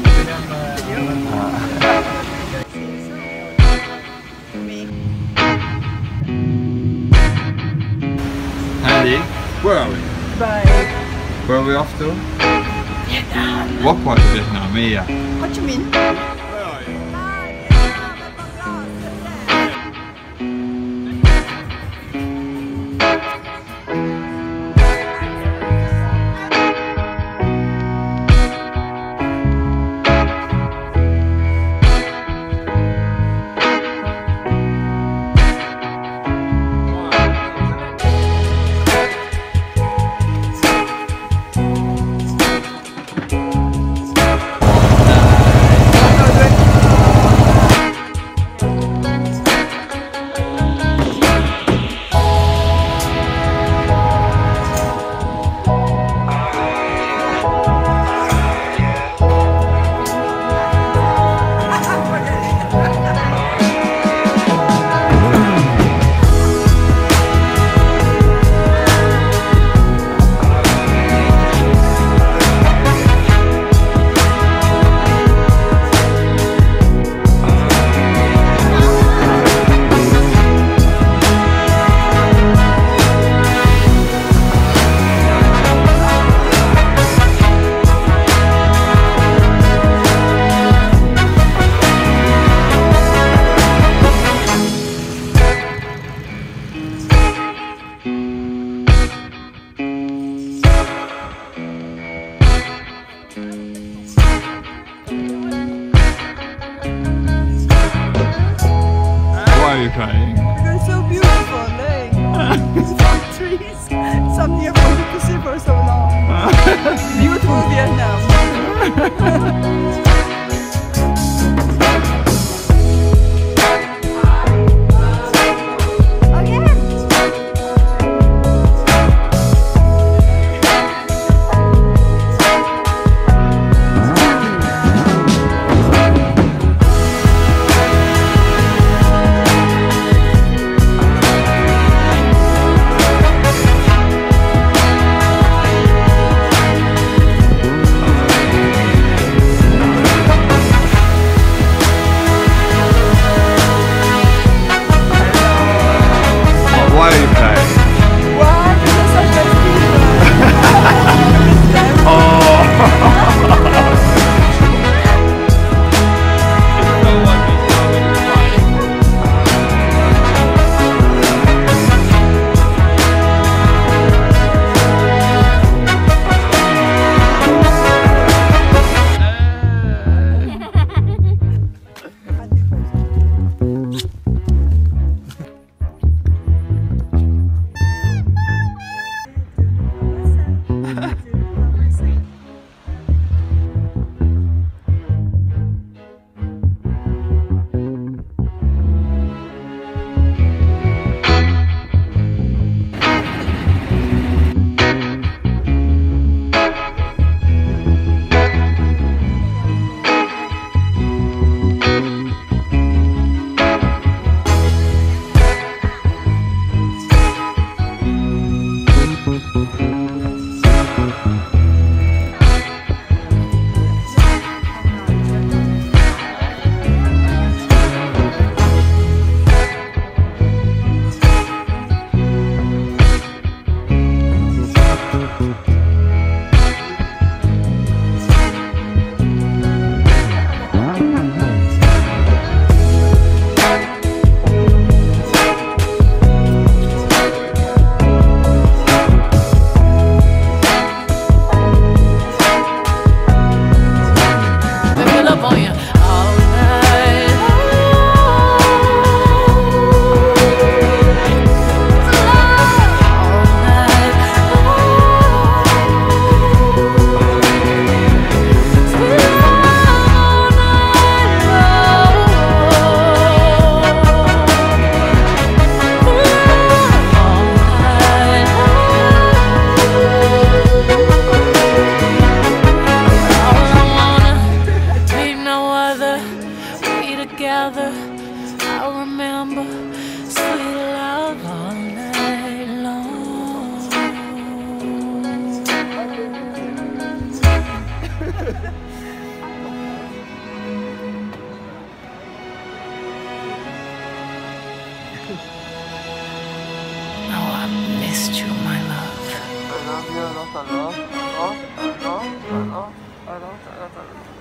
dengan Andy, where are we? Bye. Where are we off to? Vietnam. What part of Vietnam? Mia? Ho Chi Minh. Are you crying? They're so beautiful, eh? Some trees. Something I've wanted to see for so long. together. I remember sweet love all night long. oh, I missed you, my love. I love you, I love, I love, I love, I love, I love, I love.